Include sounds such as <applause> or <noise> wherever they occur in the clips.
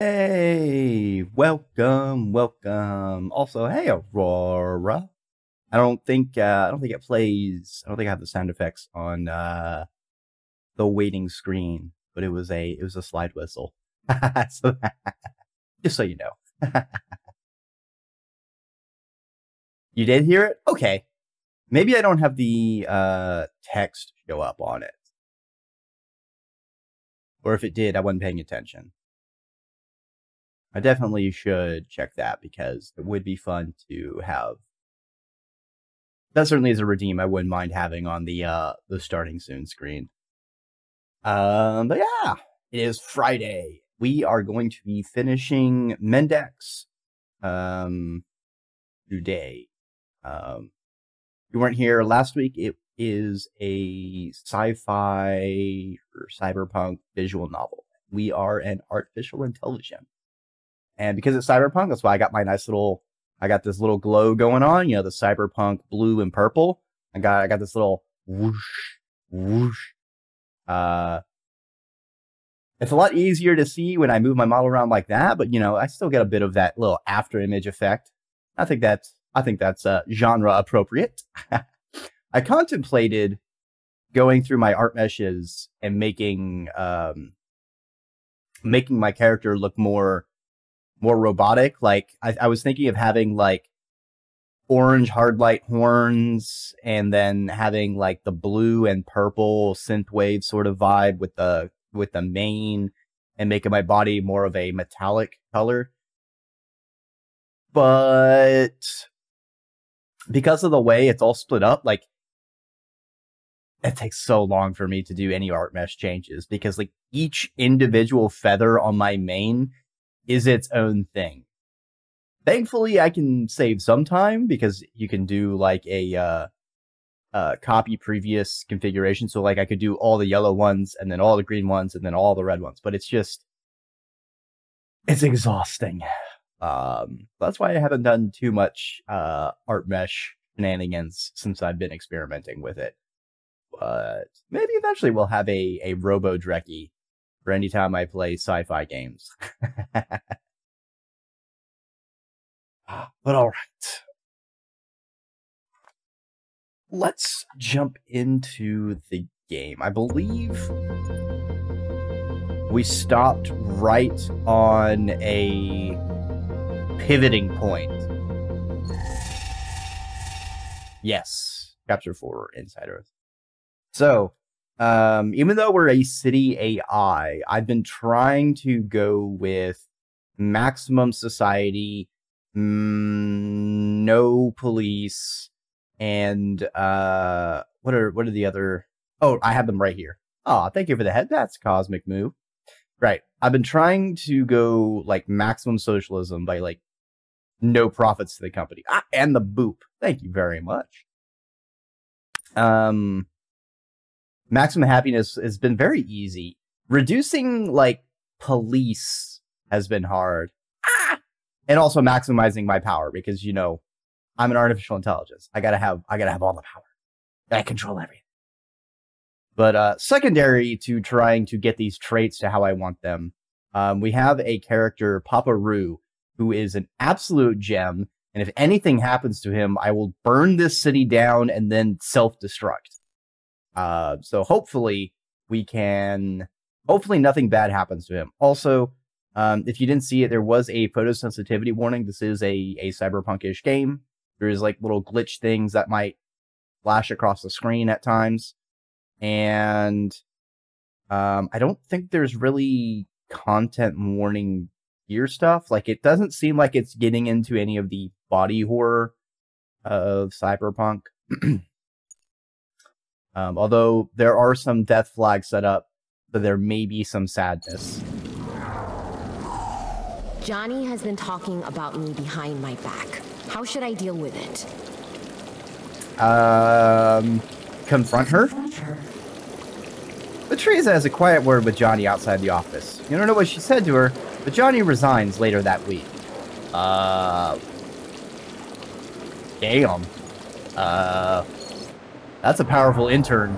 Hey, welcome, welcome. Also, hey, Aurora. I don't think uh, I don't think it plays. I don't think I have the sound effects on uh, the waiting screen, but it was a it was a slide whistle. <laughs> so, <laughs> just so you know, <laughs> you did hear it. Okay, maybe I don't have the uh, text show up on it, or if it did, I wasn't paying attention. I definitely should check that because it would be fun to have. That certainly is a redeem I wouldn't mind having on the uh the starting soon screen. Um, but yeah, it is Friday. We are going to be finishing Mendax um today. Um, you weren't here last week. It is a sci-fi or cyberpunk visual novel. We are an artificial intelligence and because it's cyberpunk, that's why I got my nice little, I got this little glow going on, you know, the cyberpunk blue and purple. I got, I got this little whoosh, whoosh. Uh, it's a lot easier to see when I move my model around like that, but you know, I still get a bit of that little after image effect. I think that's, I think that's uh, genre appropriate. <laughs> I contemplated going through my art meshes and making, um, making my character look more more robotic. Like I, I was thinking of having like orange hard light horns and then having like the blue and purple synthwave sort of vibe with the with the mane and making my body more of a metallic color. But because of the way it's all split up, like it takes so long for me to do any art mesh changes because like each individual feather on my mane is its own thing. Thankfully, I can save some time because you can do like a uh, uh, copy previous configuration. So like I could do all the yellow ones and then all the green ones and then all the red ones. But it's just it's exhausting. Um, that's why I haven't done too much uh, art mesh shenanigans since I've been experimenting with it. But maybe eventually we'll have a a Robo Dreki for any time I play sci-fi games. <gasps> but all right. Let's jump into the game. I believe we stopped right on a pivoting point. Yes, capture for Insider. So, um, even though we're a city AI, I've been trying to go with maximum society, mm, no police, and uh, what are what are the other? Oh, I have them right here. Oh, thank you for the head. That's cosmic move. Right. I've been trying to go like maximum socialism by like no profits to the company ah, and the boop. Thank you very much. Um, maximum happiness has been very easy. Reducing like police has been hard. Ah! And also maximizing my power because you know I'm an artificial intelligence. I gotta have I gotta have all the power. I control everything. But uh, secondary to trying to get these traits to how I want them, um, we have a character Papa Roo who is an absolute gem. And if anything happens to him, I will burn this city down and then self destruct. Uh, so hopefully we can, hopefully nothing bad happens to him. Also, um, if you didn't see it, there was a photosensitivity warning. This is a, a cyberpunkish game. There's like little glitch things that might flash across the screen at times. And um, I don't think there's really content warning gear stuff. Like it doesn't seem like it's getting into any of the body horror of cyberpunk. <clears throat> Um, although there are some death flags set up, but there may be some sadness. Johnny has been talking about me behind my back. How should I deal with it? Um, confront her? Teresa has a quiet word with Johnny outside the office. You don't know what she said to her, but Johnny resigns later that week. Uh, damn. Uh, that's a powerful intern.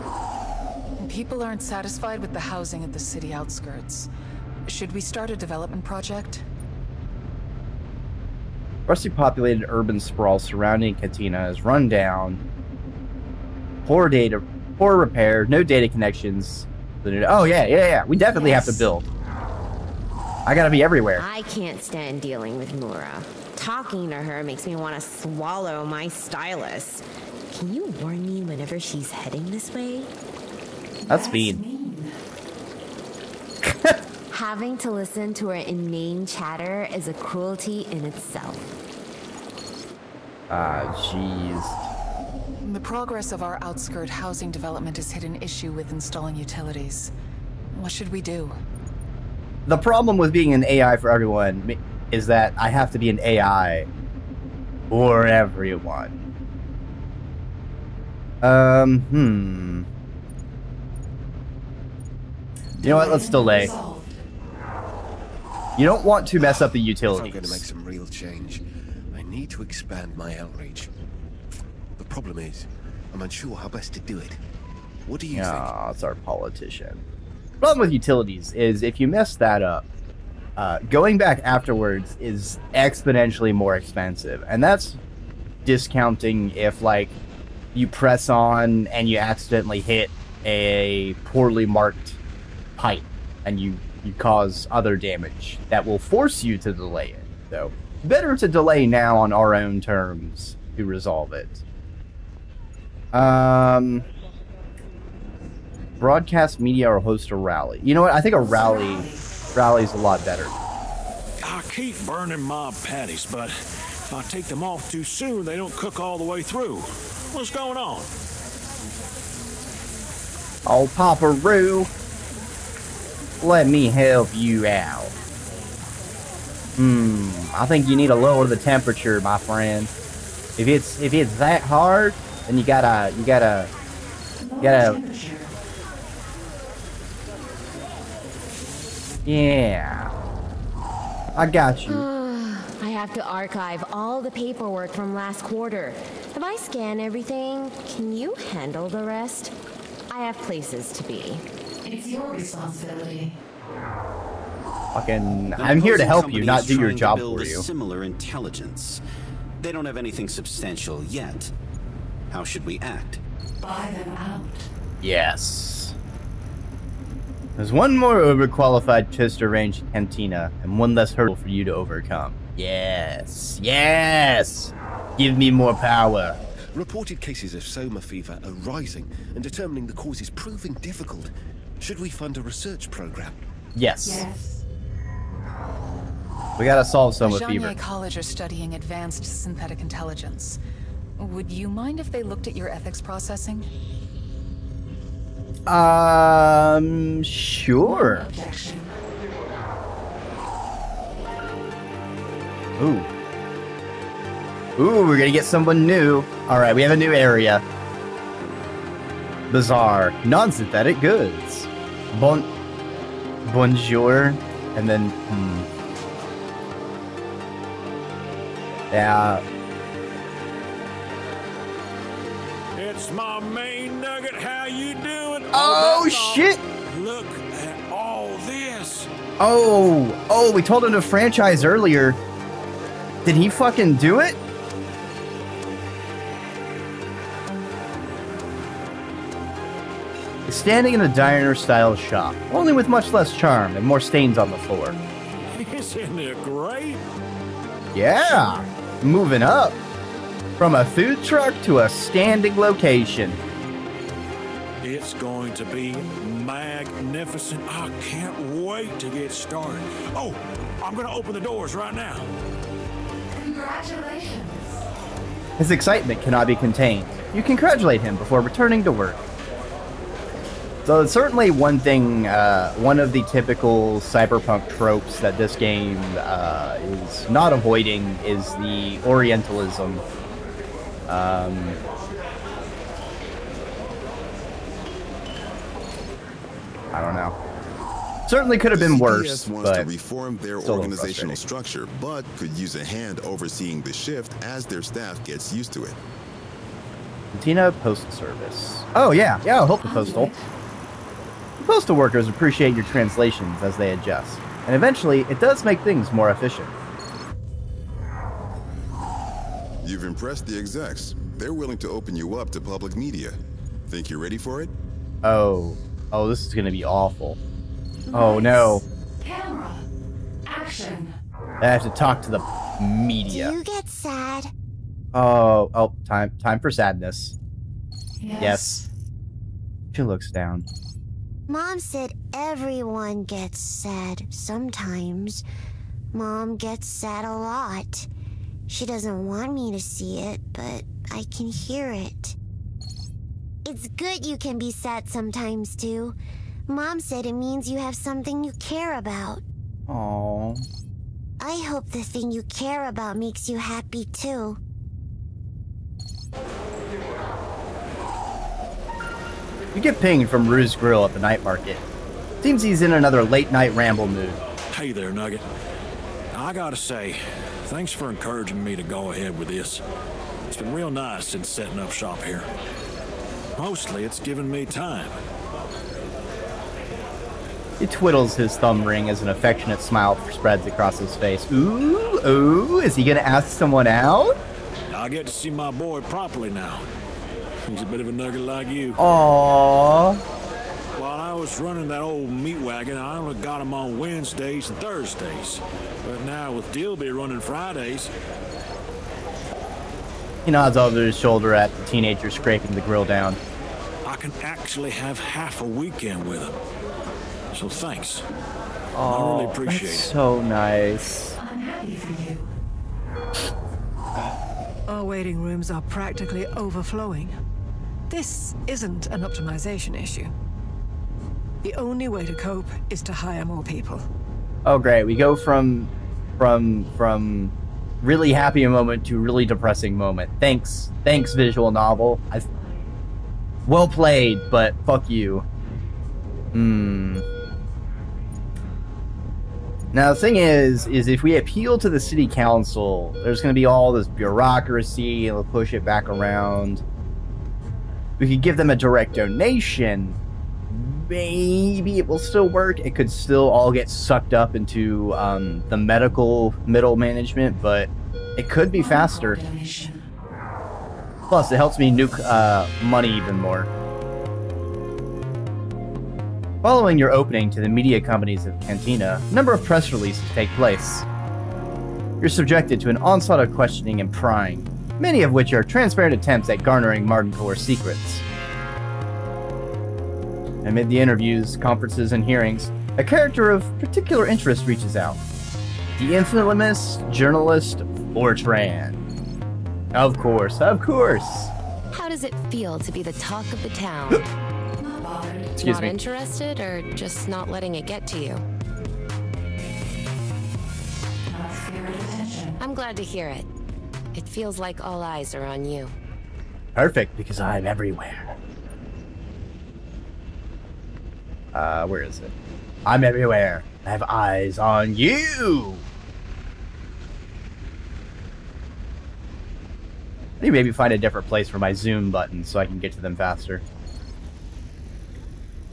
People aren't satisfied with the housing at the city outskirts. Should we start a development project? Sparsely populated urban sprawl surrounding Katina is run down. Poor data, poor repair, no data connections. Oh yeah, yeah, yeah. We definitely yes. have to build. I gotta be everywhere. I can't stand dealing with Mura. Talking to her makes me want to swallow my stylus. Can you warn me whenever she's heading this way? That's, That's mean. mean. <laughs> Having to listen to her inane chatter is a cruelty in itself. Ah, jeez. The progress of our outskirt housing development has hit an issue with installing utilities. What should we do? The problem with being an AI for everyone is that I have to be an AI for everyone. Um, hmm. You know what? Let's delay. You don't want to mess up the utilities. I'm going to make some real change. I need to expand my outreach. The problem is, I'm unsure how best to do it. What do you oh, think? it's our politician. Problem with utilities is if you mess that up, uh, going back afterwards is exponentially more expensive, and that's discounting if like you press on and you accidentally hit a poorly marked pipe and you you cause other damage that will force you to delay it. So, better to delay now on our own terms to resolve it. Um, broadcast media or host a rally. You know what? I think a rally rally's a lot better. I keep burning my patties, but I take them off too soon, they don't cook all the way through. What's going on? Oh, Papa Roo. Let me help you out. Hmm, I think you need to lower the temperature, my friend. If it's if it's that hard, then you gotta you gotta you gotta Yeah. I got you. I have to archive all the paperwork from last quarter. If I scan everything, can you handle the rest? I have places to be. It's your responsibility. Fucking, I'm here to help you, not do your job for you. Similar intelligence. They don't have anything substantial yet. How should we act? Buy them out. Yes. There's one more overqualified Chester Range Cantina, and one less hurdle for you to overcome. Yes. Yes! Give me more power. Reported cases of soma fever are rising, and determining the cause is proving difficult. Should we fund a research program? Yes. Yes. We gotta solve Soma Fever. College are studying advanced synthetic intelligence. Would you mind if they looked at your ethics processing? Um, sure. Ooh. Ooh, we're gonna get someone new. Alright, we have a new area. Bazaar. Non-synthetic goods. Bon... Bonjour. And then... Hmm. Yeah. It's my main nugget. How you doing? Oh, oh shit! Look at all this. Oh, oh, we told him to franchise earlier. Did he fucking do it? standing in a diner-style shop, only with much less charm and more stains on the floor. Isn't it great? Yeah, moving up. From a food truck to a standing location. It's going to be magnificent. I can't wait to get started. Oh, I'm going to open the doors right now. Congratulations. His excitement cannot be contained. You congratulate him before returning to work. So certainly one thing, uh, one of the typical cyberpunk tropes that this game uh, is not avoiding is the Orientalism. Um, I don't know. Certainly could have been worse. wants to reform their organizational structure, but could use a hand overseeing the shift as their staff gets used to it. Tina Postal Service. Oh yeah, yeah. Oh, I'll help the postal. Postal workers appreciate your translations as they adjust, and eventually it does make things more efficient. You've impressed the execs. They're willing to open you up to public media. Think you're ready for it? Oh. Oh, this is gonna be awful. Oh no. Camera. Action. I have to talk to the media. Do you get sad? Oh, oh, time time for sadness. Yes. Yes. She looks down. Mom said everyone gets sad sometimes. Mom gets sad a lot. She doesn't want me to see it, but I can hear it. It's good you can be sad sometimes, too. Mom said it means you have something you care about. Oh. I hope the thing you care about makes you happy, too. You get pinged from Rue's Grill at the night market. Seems he's in another late night ramble mood. Hey there, Nugget. I gotta say, thanks for encouraging me to go ahead with this. It's been real nice since setting up shop here. Mostly, it's given me time. He twiddles his thumb ring as an affectionate smile spreads across his face. Ooh, ooh, is he gonna ask someone out? I get to see my boy properly now. He's a bit of a nugget like you. Aww. While I was running that old meat wagon, I only got him on Wednesdays and Thursdays. But now with Dilby running Fridays, He nods over his shoulder at the teenager scraping the grill down. I can actually have half a weekend with him. So thanks. Oh, really appreciate that's it. so nice. I'm happy for you. Our waiting rooms are practically overflowing. This isn't an optimization issue. The only way to cope is to hire more people. Oh, great. We go from from from really happy moment to really depressing moment. Thanks, thanks, visual novel. I well played, but fuck you. Hmm. Now the thing is, is if we appeal to the city council, there's going to be all this bureaucracy, and they'll push it back around. We could give them a direct donation. Maybe it will still work. It could still all get sucked up into um, the medical middle management, but it could be faster. Plus, it helps me nuke uh, money even more. Following your opening to the media companies of Cantina, a number of press releases take place. You're subjected to an onslaught of questioning and prying, many of which are transparent attempts at garnering Martin Core's secrets. Amid the interviews, conferences, and hearings, a character of particular interest reaches out. The infamous journalist Fortran. Of course, of course. How does it feel to be the talk of the town? <gasps> <laughs> Not. Excuse not me. interested or just not letting it get to you? Not scared of attention. I'm glad to hear it. It feels like all eyes are on you. Perfect, because I'm everywhere. Uh, where is it? I'm everywhere. I have eyes on you. I need to maybe find a different place for my zoom button so I can get to them faster.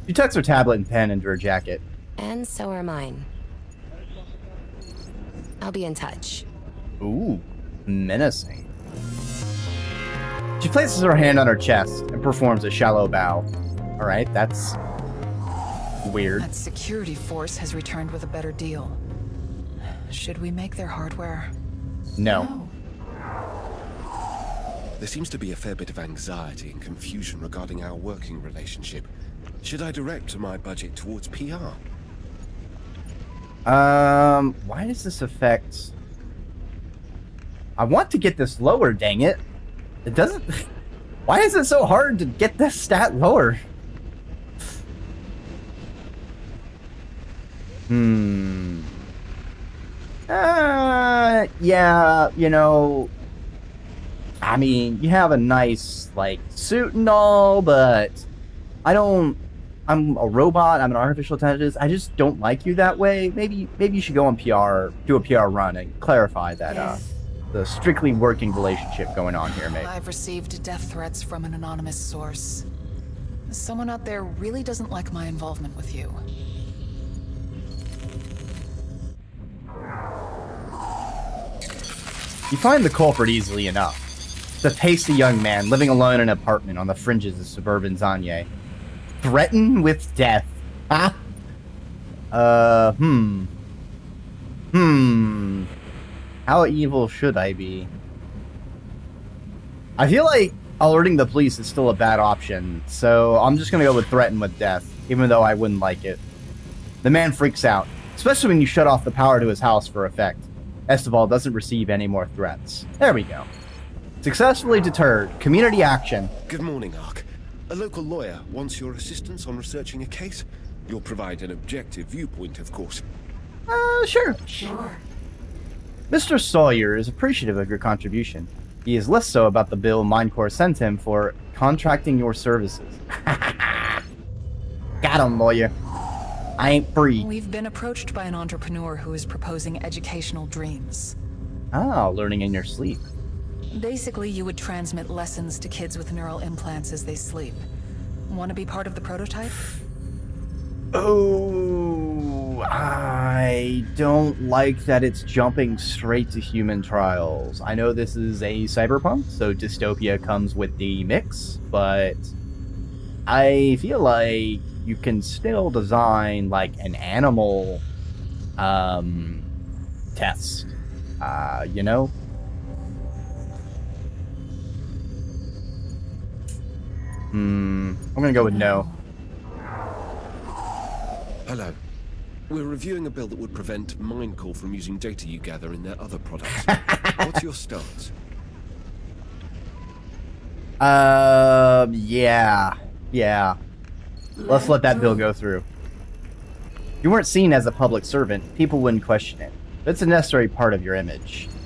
She tucks her tablet and pen into her jacket. And so are mine. I'll be in touch. Ooh, menacing. She places her hand on her chest and performs a shallow bow. Alright, that's weird. That security force has returned with a better deal. Should we make their hardware? No. There seems to be a fair bit of anxiety and confusion regarding our working relationship. Should I direct my budget towards PR? Um, why does this affect... I want to get this lower, dang it. It doesn't... <laughs> Why is it so hard to get this stat lower? Hmm. Uh, yeah, you know... I mean, you have a nice, like, suit and all, but I don't... I'm a robot. I'm an artificial intelligence. I just don't like you that way. Maybe maybe you should go on PR, do a PR run, and clarify that uh, the strictly working relationship going on here, maybe. I've received death threats from an anonymous source. Someone out there really doesn't like my involvement with you. You find the culprit easily enough. The pasty young man living alone in an apartment on the fringes of suburban Zanye. Threatened with death. Ah. Uh, hmm. Hmm. How evil should I be? I feel like alerting the police is still a bad option, so I'm just gonna go with threaten with death, even though I wouldn't like it. The man freaks out, especially when you shut off the power to his house for effect. Esteval doesn't receive any more threats. There we go. Successfully deterred. Community action. Good morning, Ark. A local lawyer wants your assistance on researching a case. You'll provide an objective viewpoint, of course. Uh, sure. Sure. Mr. Sawyer is appreciative of your contribution. He is less so about the bill Minecore sent him for contracting your services. <laughs> Got him, lawyer. I ain't free. We've been approached by an entrepreneur who is proposing educational dreams. Ah, learning in your sleep. Basically, you would transmit lessons to kids with neural implants as they sleep. Want to be part of the prototype? Oh, I don't like that it's jumping straight to human trials. I know this is a cyberpunk, so dystopia comes with the mix, but I feel like you can still design like an animal um test. Uh, you know? Hmm, I'm gonna go with no. Hello. We're reviewing a bill that would prevent Minecore from using data you gather in their other products. <laughs> What's your stance? Um, yeah. Yeah. Let's let that bill go through. You weren't seen as a public servant, people wouldn't question it. But it's a necessary part of your image. <sighs>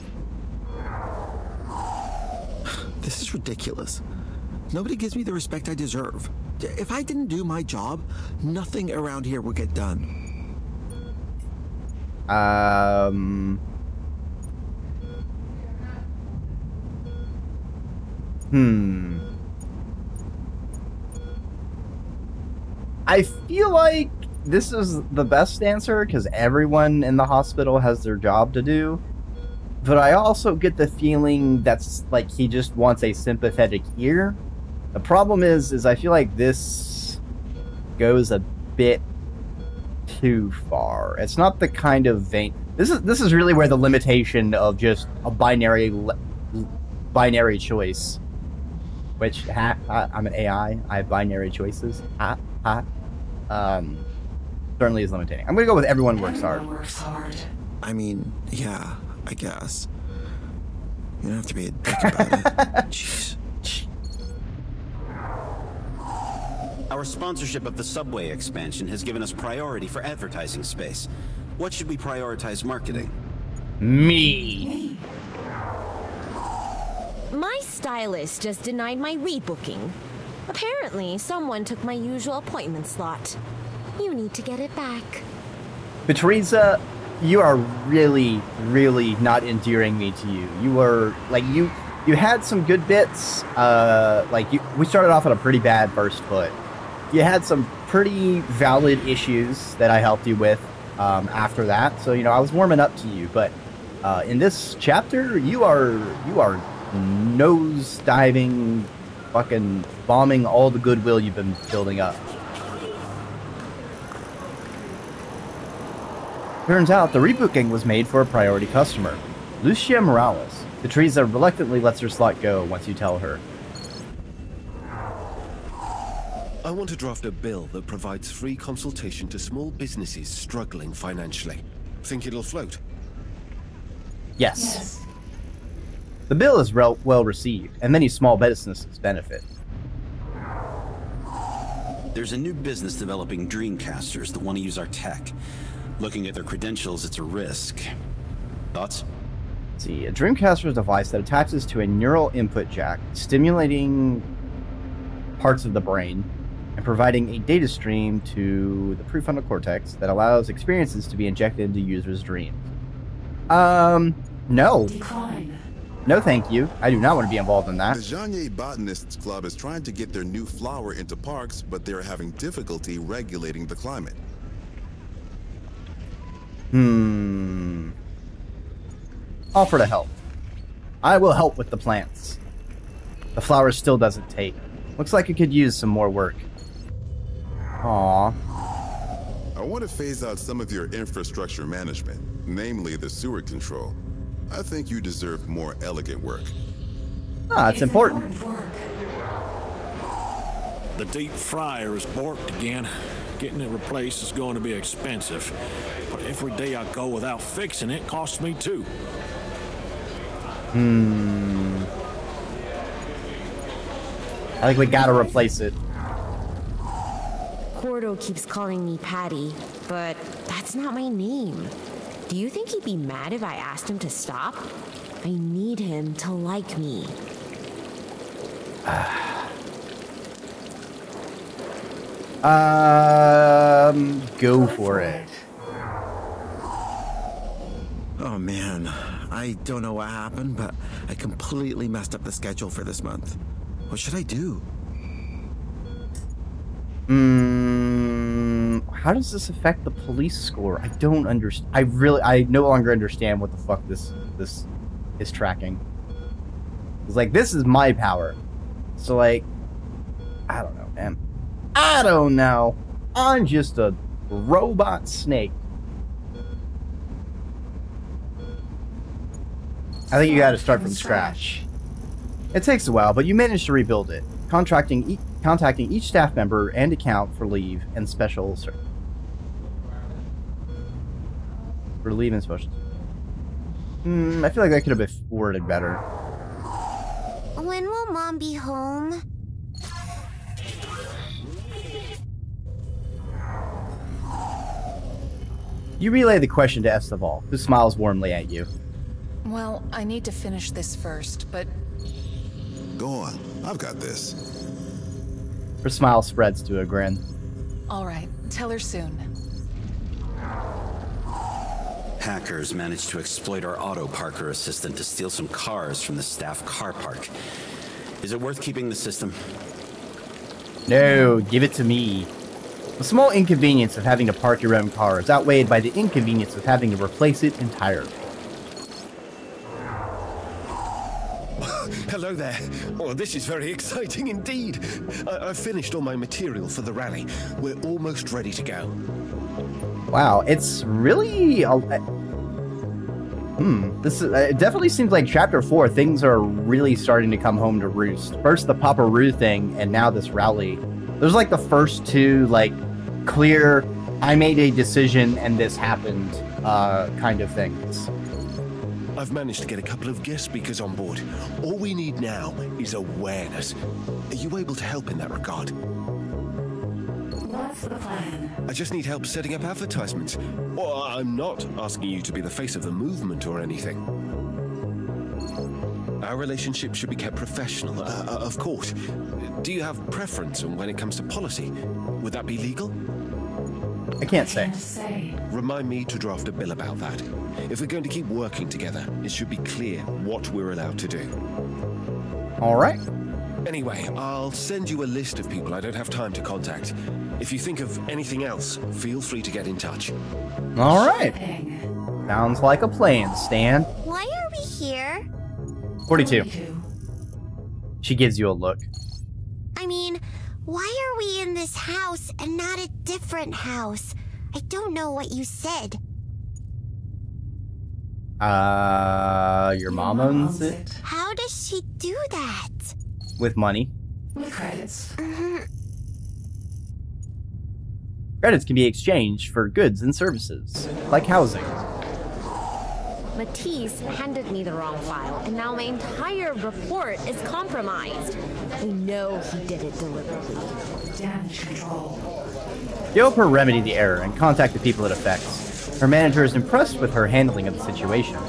This is ridiculous. Nobody gives me the respect I deserve. If I didn't do my job, nothing around here would get done. Um. Hmm. I feel like this is the best answer because everyone in the hospital has their job to do. But I also get the feeling that's like he just wants a sympathetic ear. The problem is, is I feel like this goes a bit too far. It's not the kind of vein. This is this is really where the limitation of just a binary binary choice, which ha, ha, I'm an AI. I have binary choices. Ha ha. Um, certainly is limiting. I'm gonna go with everyone works hard. Everyone works hard. I mean, yeah, I guess. You don't have to be a dick about it. <laughs> Jeez. Our sponsorship of the subway expansion has given us priority for advertising space. What should we prioritize marketing? Me. My stylist just denied my rebooking. Apparently, someone took my usual appointment slot. You need to get it back. But Teresa, you are really, really not endearing me to you. You were like you you had some good bits. Uh like you we started off on a pretty bad first foot. You had some pretty valid issues that I helped you with um, after that. So, you know, I was warming up to you, but uh, in this chapter, you are you are nose diving, fucking bombing all the goodwill you've been building up. Turns out the rebooking was made for a priority customer, Lucia Morales. The Teresa reluctantly lets her slot go once you tell her. I want to draft a bill that provides free consultation to small businesses struggling financially. Think it'll float? Yes. Yes. The bill is rel- well received, and many small businesses benefit. There's a new business developing Dreamcasters that want to use our tech. Looking at their credentials, it's a risk. Thoughts? Let's see, a Dreamcaster is a device that attaches to a neural input jack, stimulating parts of the brain and providing a data stream to the prefrontal cortex that allows experiences to be injected into users' dreams. Um, no. Decline. No, thank you. I do not want to be involved in that. The Janye Botanists Club is trying to get their new flower into parks, but they're having difficulty regulating the climate. Hmm. Offer to help. I will help with the plants. The flower still doesn't take. Looks like it could use some more work. Aww. I want to phase out some of your infrastructure management, namely the sewer control. I think you deserve more elegant work. Ah, it's important. The deep fryer is borked again. Getting it replaced is going to be expensive. But every day I go without fixing it costs me two. Hmm. I think we gotta replace it. Cordo keeps calling me Patty, but that's not my name. Do you think he'd be mad if I asked him to stop? I need him to like me. <sighs> Um, go for it. Oh man, I don't know what happened, but I completely messed up the schedule for this month. What should I do? Hmm. How does this affect the police score? I don't understand. I really, I no longer understand what the fuck this this is tracking. It's like this is my power, so like, I don't know, man. I don't know. I'm just a robot snake. I think you got to start from scratch. It takes a while, but you managed to rebuild it, contracting e contacting each staff member and account for leave and special ser- for leave and special. Hmm, I feel like that could have been worded better. When will Mom be home? You relay the question to Esteval, who smiles warmly at you. Well, I need to finish this first, but Go on, I've got this. Her smile spreads to a grin. all right. Tell her soon. Hackers managed to exploit our auto parker assistant to steal some cars from the staff car park. Is it worth keeping the system? No, give it to me. The small inconvenience of having to park your own car is outweighed by the inconvenience of having to replace it entirely. Hello there. Oh, this is very exciting indeed. I- I've finished all my material for the rally. We're almost ready to go. Wow, it's really. A, hmm. This is, it definitely seems like chapter four. Things are really starting to come home to roost. First the Papa Roo thing, and now this rally. There's like the first two like clear. I made a decision and this happened. Uh, kind of things. I've managed to get a couple of guest speakers on board. All we need now is awareness. Are you able to help in that regard? What's the plan? I just need help setting up advertisements. Well, I'm not asking you to be the face of the movement or anything. Our relationship should be kept professional, uh, uh, of course. Do you have preference on when it comes to policy? Would that be legal? I can't say. Say. Remind me to draft a bill about that. If we're going to keep working together, it should be clear what we're allowed to do. All right. Anyway, I'll send you a list of people I don't have time to contact. If you think of anything else, feel free to get in touch. All right. Sounds like a plan, Stan. Why are we here? 42. Two. She gives you a look. I mean, why are we in this house and not a different house? I don't know what you said. Uh, your mom owns it How does she do that? with money. With credits. Mhm. Credits can be exchanged for goods and services, like housing. Matisse handed me the wrong file, and now my entire report is compromised. I know he did it deliberately. Damage control. You help her remedy the error and contacted the people it affects. Her manager is impressed with her handling of the situation.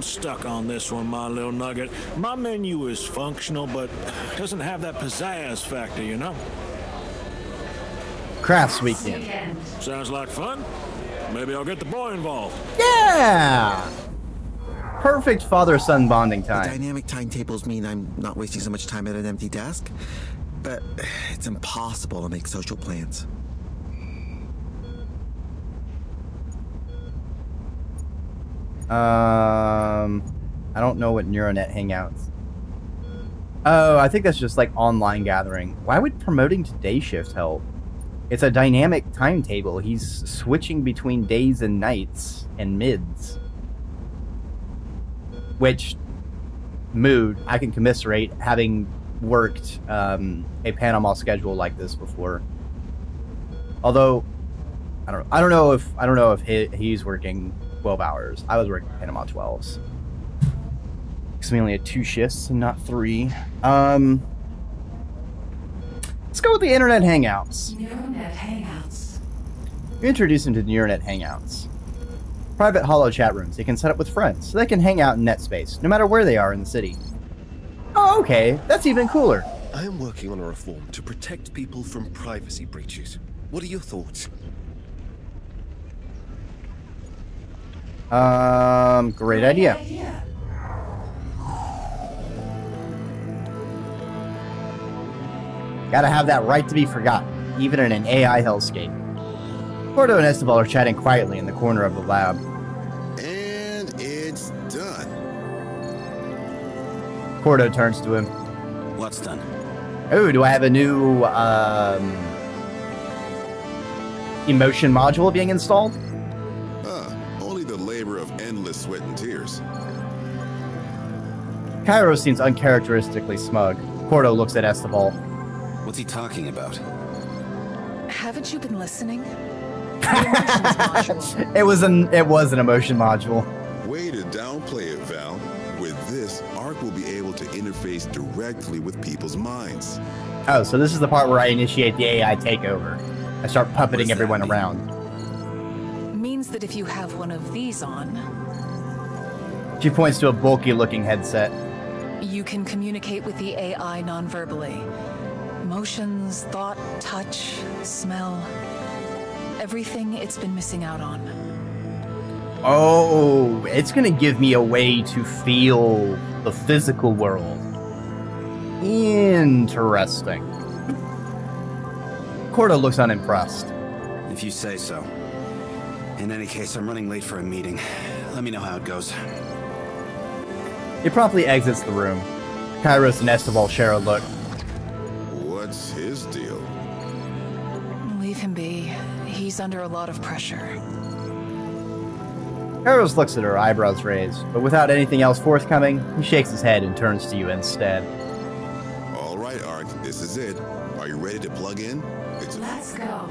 I'm stuck on this one, my little nugget. My menu is functional, but doesn't have that pizzazz factor, you know? Crafts weekend. Weekend. Sounds like fun. Maybe I'll get the boy involved. Yeah! Perfect father-son bonding The time. dynamic timetables mean I'm not wasting so much time at an empty desk, but it's impossible to make social plans. Um, I don't know what Neuronet Hangouts. Oh, I think that's just like online gathering. Why would promoting to day shift help? It's a dynamic timetable. He's switching between days and nights and mids. Which, mood, I can commiserate having worked um, a Panama schedule like this before. Although, I don't, I don't know if I don't know if he, he's working 12 hours. I was working Panama 12s. Because we only had two shifts and not three. Um, let's go with the Internet Hangouts. Neuronet Hangouts. You're introduced into the Internet Hangouts. Private hollow chat rooms they can set up with friends so they can hang out in net space, no matter where they are in the city. Oh, okay. That's even cooler. I am working on a reform to protect people from privacy breaches. What are your thoughts? Um, great idea. Gotta have that right to be forgotten, even in an AI hellscape. Porto and Esteval are chatting quietly in the corner of the lab. And it's done. Porto turns to him. What's done? Oh, do I have a new um, emotion module being installed? Cairo seems uncharacteristically smug. Porto looks at Esteval. What's he talking about? Haven't you been listening? The emotions module. It was an it was an emotion module. Way to downplay it, Val. With this, Ark will be able to interface directly with people's minds. Oh, so this is the part where I initiate the AI takeover. I start What puppeting everyone mean? around. Means that if you have one of these on, She points to a bulky looking headset. You can communicate with the AI non-verbally. Emotions, thought, touch, smell. Everything it's been missing out on. Oh, it's gonna give me a way to feel the physical world. Interesting. Cordo looks unimpressed. If you say so. In any case, I'm running late for a meeting. Let me know how it goes. He promptly exits the room. Kairos and Esteval share a look. What's his deal? Leave him be. He's under a lot of pressure. Kairos looks at her, eyebrows raised, but without anything else forthcoming, he shakes his head and turns to you instead. All right, Ark, this is it. Are you ready to plug in? It's Let's go.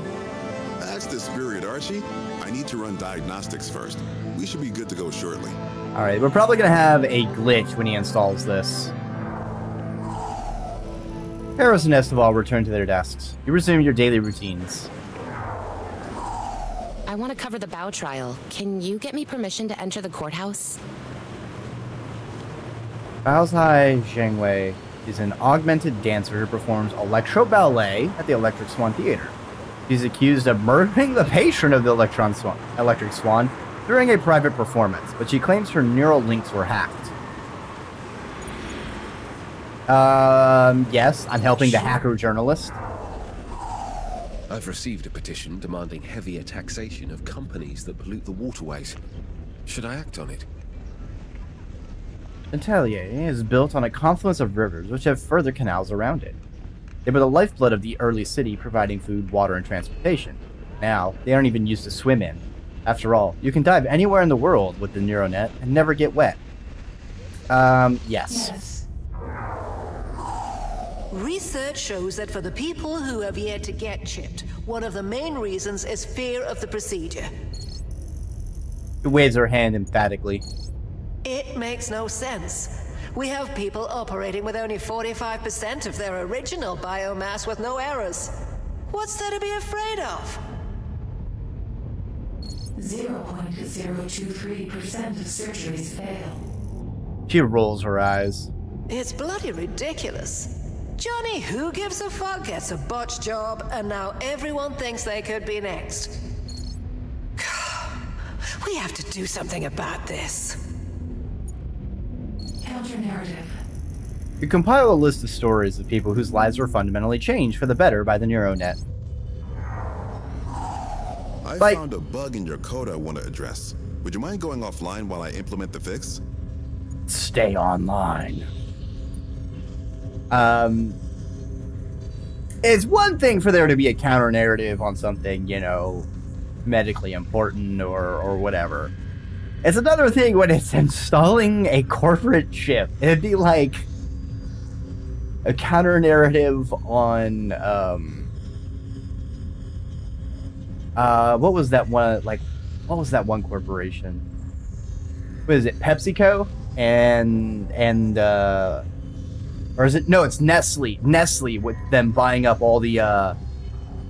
That's the spirit, Archie. I need to run diagnostics first. We should be good to go shortly. Alright, we're probably gonna have a glitch when he installs this. Kairos and Esteval return to their desks. You resume your daily routines. I want to cover the Bao trial. Can you get me permission to enter the courthouse? Baozai Zhengwei is an augmented dancer who performs electro ballet at the Electric Swan Theater. She's accused of murdering the patron of the Electron Swan, Electric Swan during a private performance, but she claims her neural links were hacked. Um, yes, I'm helping the hacker journalist. I've received a petition demanding heavier taxation of companies that pollute the waterways. Should I act on it? Atelier is built on a confluence of rivers which have further canals around it. They were the lifeblood of the early city, providing food, water, and transportation. Now, they aren't even used to swim in. After all, you can dive anywhere in the world with the Neuronet and never get wet. Um, yes. Yes. Research shows that for the people who have yet to get chipped, one of the main reasons is fear of the procedure. She waves her hand emphatically. It makes no sense. We have people operating with only 45% of their original biomass with no errors. What's there to be afraid of? 0.023% of surgeries fail. She rolls her eyes. It's bloody ridiculous. Johnny, who gives a fuck, gets a botched job, and now everyone thinks they could be next. We have to do something about this. Counter narrative. You compile a list of stories of people whose lives were fundamentally changed for the better by the NeuroNet. I Like- found a bug in your code I want to address. Would you mind going offline while I implement the fix? Stay online. Um, it's one thing for there to be a counter narrative on something, you know, medically important or or whatever. It's another thing when it's installing a corporate chip. It'd be like a counter narrative on um uh what was that one like what was that one corporation? What is it? PepsiCo and and uh or is it no, it's Nestle. Nestle with them buying up all the uh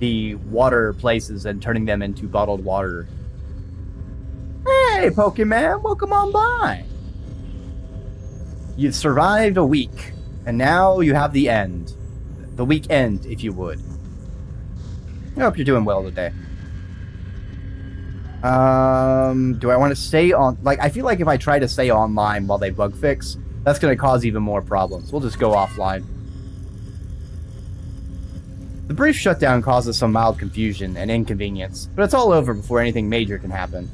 the water places and turning them into bottled water. Hey, Pokemon, welcome on by. You've survived a week, and now you have the end. The weekend, if you would. I hope you're doing well today. Um, do I want to stay on? Like, I feel like if I try to stay online while they bug fix, that's going to cause even more problems. We'll just go offline. The brief shutdown causes some mild confusion and inconvenience, but it's all over before anything major can happen.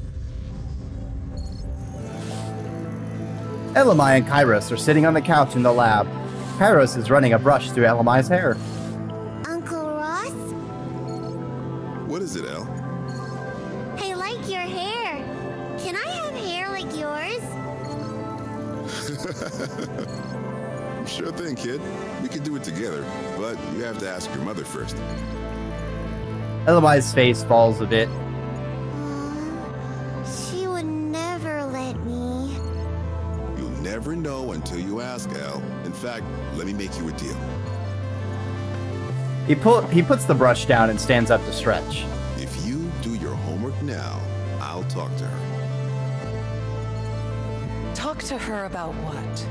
Elamai and Kairos are sitting on the couch in the lab. Kairos is running a brush through Elamai's hair. First. Elamai's face falls a bit. She would never let me. You'll never know until you ask, Al. In fact, let me make you a deal. He pull he puts the brush down and stands up to stretch. If you do your homework now, I'll talk to her. Talk to her about what?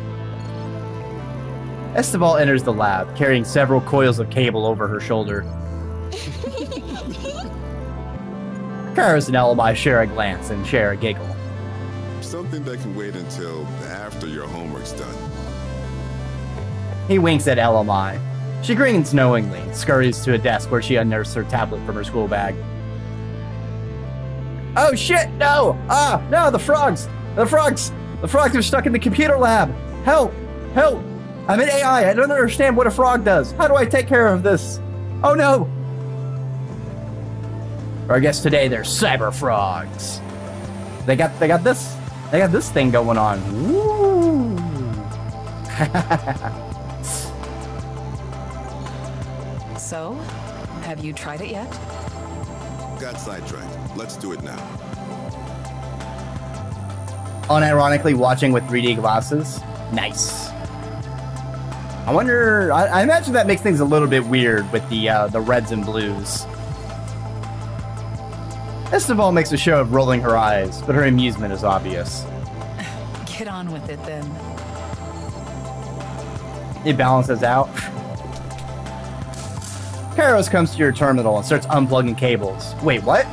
Estival enters the lab, carrying several coils of cable over her shoulder. Kairos and Elamai share a glance and share a giggle. Something that can wait until after your homework's done. He winks at Elamai. She grins knowingly and scurries to a desk where she unearths her tablet from her school bag. Oh shit, no! Ah, no, the frogs! The frogs! The frogs are stuck in the computer lab! Help! Help! I'm an AI, I don't understand what a frog does. How do I take care of this? Oh no! Or I guess today they're cyber frogs. They got they got this they got this thing going on. Woo! So, have you tried it yet? Got sidetracked. Let's do it now. unironically watching with 3D glasses. Nice. I wonder. I, I imagine that makes things a little bit weird with the uh, the reds and blues. Estival makes a show of rolling her eyes, but her amusement is obvious. <sighs> Get on with it then. It balances out. Kairos comes to your terminal and starts unplugging cables. Wait, what?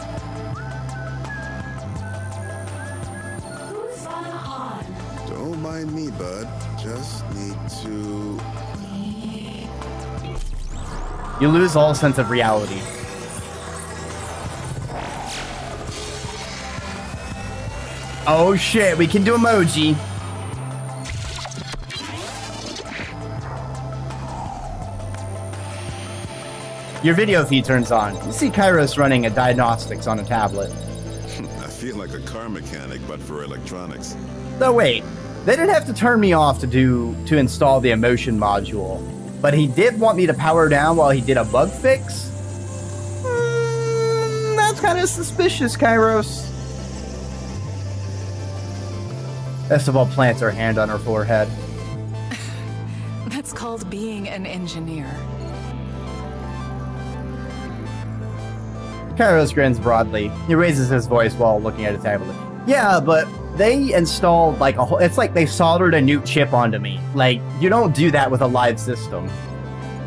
You lose all sense of reality. Oh shit, we can do emoji. Your video feed turns on. You see Kairos running a diagnostics on a tablet. <laughs> I feel like a car mechanic, but for electronics. So wait, they didn't have to turn me off to do to install the emotion module, but he did want me to power down while he did a bug fix. Hmm, that's kind of suspicious, Kairos. Estival plants her hand on her forehead. <laughs> That's called being an engineer. Kairos grins broadly. He raises his voice while looking at a tablet. Yeah, but they installed like a whole. It's like they soldered a new chip onto me. Like you don't do that with a live system.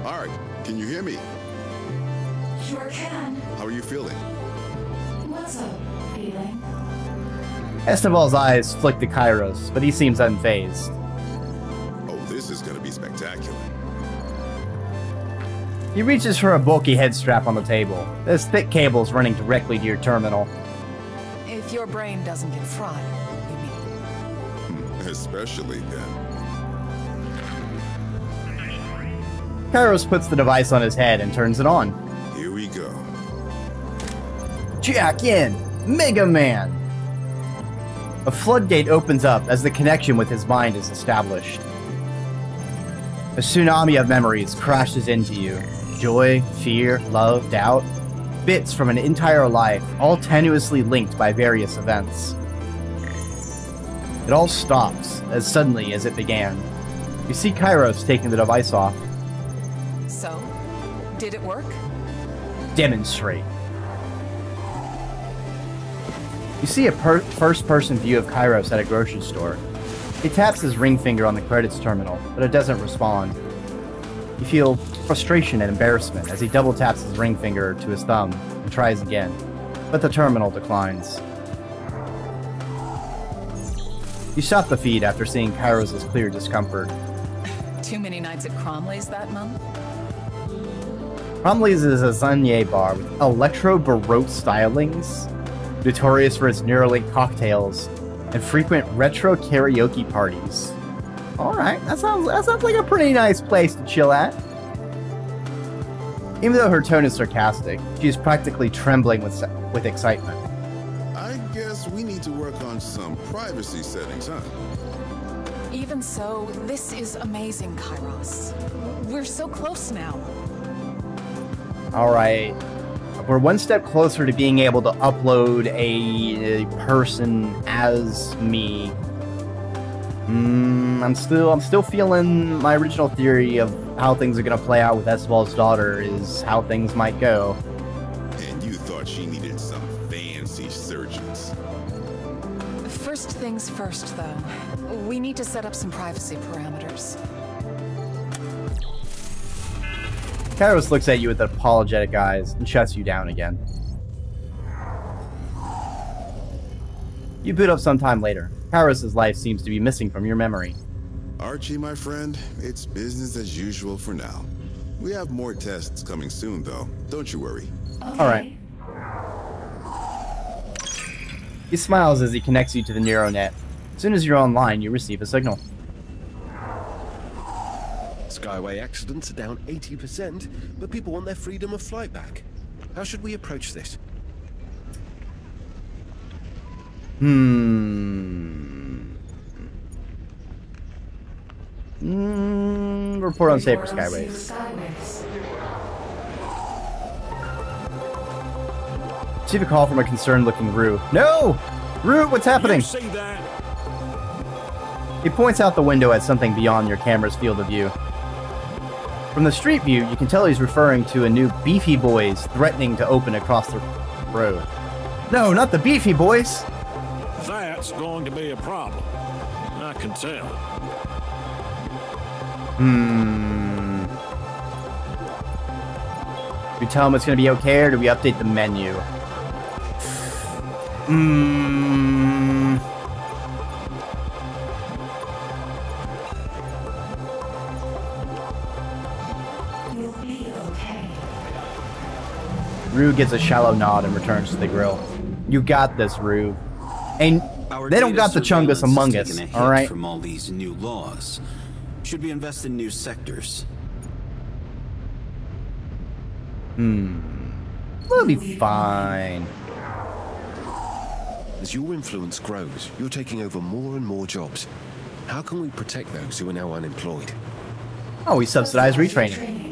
Ark, can you hear me? Sure can. How are you feeling? What's up, feeling? Estebal's eyes flick to Kairos, but he seems unfazed. Oh, this is gonna be spectacular. He reaches for a bulky head strap on the table. There's thick cables running directly to your terminal. If your brain doesn't get fried, you mean. Especially then. Kairos puts the device on his head and turns it on. Here we go. Jack in! Mega Man! A floodgate opens up as the connection with his mind is established. A tsunami of memories crashes into you joy, fear, love, doubt. Bits from an entire life, all tenuously linked by various events. It all stops as suddenly as it began. You see Kairos taking the device off. So, did it work? Demonstrate. You see a per- first person view of Kairos at a grocery store. He taps his ring finger on the credits terminal, but it doesn't respond. You feel frustration and embarrassment as he double taps his ring finger to his thumb and tries again, but the terminal declines. You stop the feed after seeing Kairos' clear discomfort. Too many nights at Cromley's that month? Cromley's is a Zanier bar with electro baroque stylings, notorious for its Neuralink cocktails, and frequent retro karaoke parties. All right, that sounds that sounds like a pretty nice place to chill at. Even though her tone is sarcastic, she is practically trembling with with excitement. On some privacy settings, huh? Even so, this is amazing, Kairos. We're so close now. All right, we're one step closer to being able to upload a, a person as me. Mm, I'm still I'm still feeling my original theory of how things are gonna play out with Estebal's daughter is how things might go. First though. We need to set up some privacy parameters. Kairos looks at you with apologetic eyes and shuts you down again. You boot up some time later. Kairos' life seems to be missing from your memory. Archie, my friend, it's business as usual for now. We have more tests coming soon, though. Don't you worry. Alright. He smiles as he connects you to the NeuroNet. As soon as you're online, you receive a signal. Skyway accidents are down 80%, but people want their freedom of flight back. How should we approach this? Hmm. Mm, report on safer skyways. Receive a call from a concerned-looking Rue. No! Rue, what's happening? You see that? He points out the window at something beyond your camera's field of view. From the street view, you can tell he's referring to a new Beefy Boys threatening to open across the road. No, not the Beefy Boys! That's going to be a problem. I can tell. Hmm. We tell him it's gonna be okay, or do we update the menu? <sighs> Hmm. Rue gets a shallow nod and returns to the grill. You got this, Rue. And Our they don't got the Chungus among us, all right? From all these new laws, should we invest in new sectors? Hmm. We'll be fine. As your influence grows, you're taking over more and more jobs. How can we protect those who are now unemployed? Oh, we subsidize retraining.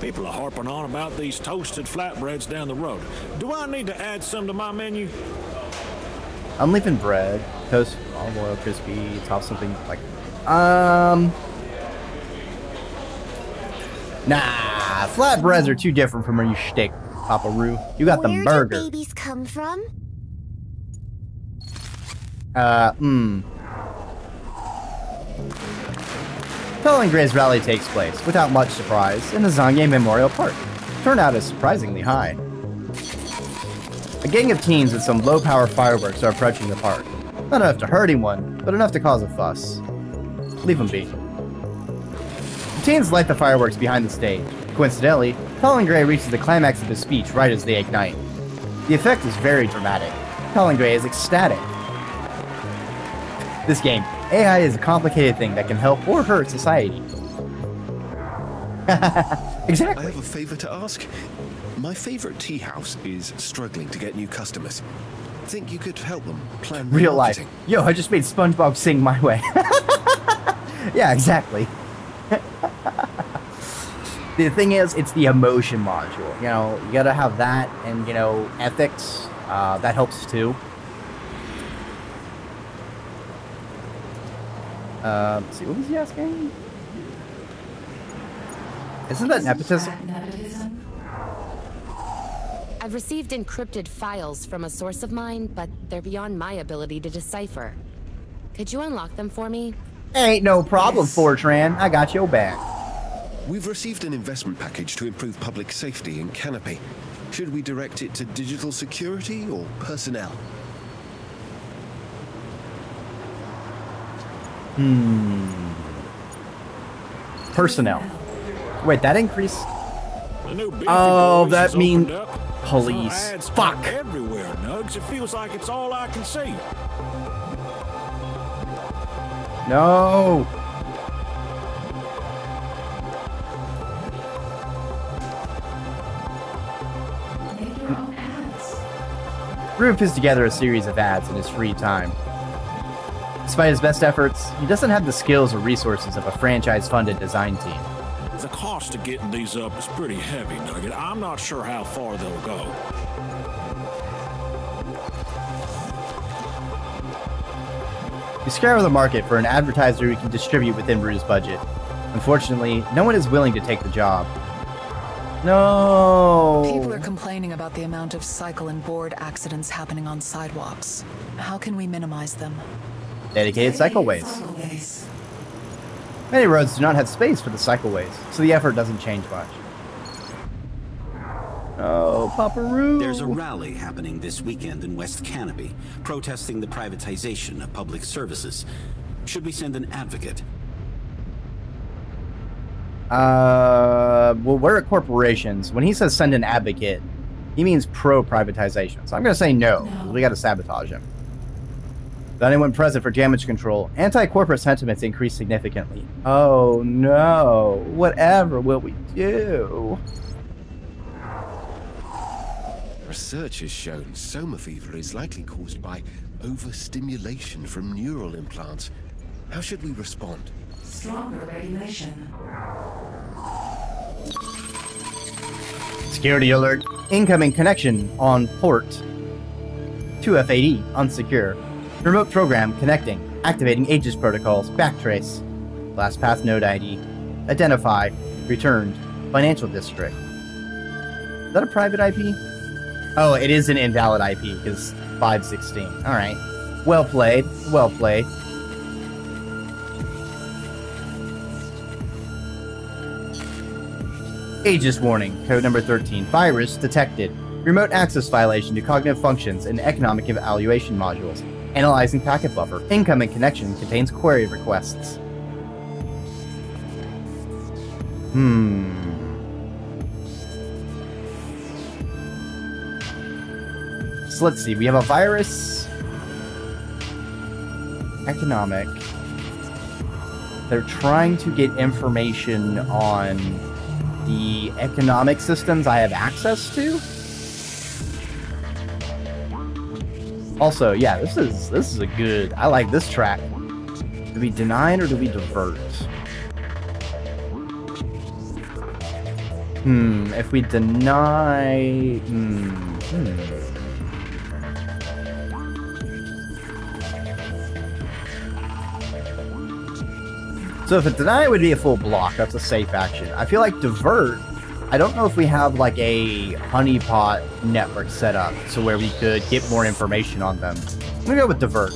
People are harping on about these toasted flatbreads down the road. Do I need to add some to my menu? I'm leaving bread, toast, olive oil, crispy, top something like. Um. Nah, flatbreads are too different from your steak, Papa Rue. You got the Where burger. do babies come from? Uh, hmm. Colin Gray's rally takes place, without much surprise, in the Zange Memorial Park. Turnout is surprisingly high. A gang of teens with some low-power fireworks are approaching the park. Not enough to hurt anyone, but enough to cause a fuss. Leave them be. The teens light the fireworks behind the stage. Coincidentally, Colin Gray reaches the climax of his speech right as they ignite. The effect is very dramatic. Colin Gray is ecstatic. This game, AI is a complicated thing that can help or hurt society. <laughs> exactly. I have a favor to ask. My favorite tea house is struggling to get new customers. Think you could help them plan Real life. Yo, I just made SpongeBob sing my way. <laughs> yeah, exactly. <laughs> the thing is, it's the emotion module. You know, you gotta have that, and you know, ethics. Uh, that helps too. Um, let's see, what was he asking? Isn't that nepotism? I've received encrypted files from a source of mine, but they're beyond my ability to decipher. Could you unlock them for me? Ain't no problem, Fortran. I got your back. We've received an investment package to improve public safety in Canopy. Should we direct it to digital security or personnel? Hmm. Personnel. Wait, that increased? The new Beefy Oh, that has mean police. Ads Fuck. Everywhere, Nugs. It feels like it's all I can see. No. Rue puts together a series of ads in his free time. Despite his best efforts, he doesn't have the skills or resources of a franchise-funded design team. The cost of getting these up is pretty heavy, Nugget. I'm not sure how far they'll go. We scour the market for an advertiser who can distribute within Rue's budget. Unfortunately, no one is willing to take the job. No. People are complaining about the amount of cycle and board accidents happening on sidewalks. How can we minimize them? Dedicated cycleways. Many roads do not have space for the cycleways, so the effort doesn't change much. Oh, Papa Rue. There's a rally happening this weekend in West Canopy, protesting the privatization of public services. Should we send an advocate? Uh, well, we're at corporations. When he says send an advocate, he means pro privatization. So I'm going to say no. We got to sabotage him. Without anyone present for damage control, anti corporate sentiments increase significantly. Oh no. Whatever will we do? Research has shown soma fever is likely caused by overstimulation from neural implants. How should we respond? Stronger regulation. Security alert. Incoming connection on port 2F80 unsecure. Remote program connecting. Activating Aegis protocols. Backtrace. Last path node ID. Identify. Returned. Financial district. Is that a private IP? Oh, it is an invalid IP because 516. All right. Well played. Well played. Aegis warning, code number 13, virus detected. Remote access violation to cognitive functions and economic evaluation modules. Analyzing packet buffer. Incoming connection contains query requests. Hmm. So let's see, we have a virus. Economic. They're trying to get information on the economic systems I have access to. Also, yeah, this is this is a good. I like this track. Do we deny or do we divert? Hmm. If we deny, hmm. hmm. So if a deny would be a full block, that's a safe action. I feel like divert. I don't know if we have like a honeypot network set up so where we could get more information on them. I'm gonna go with divert.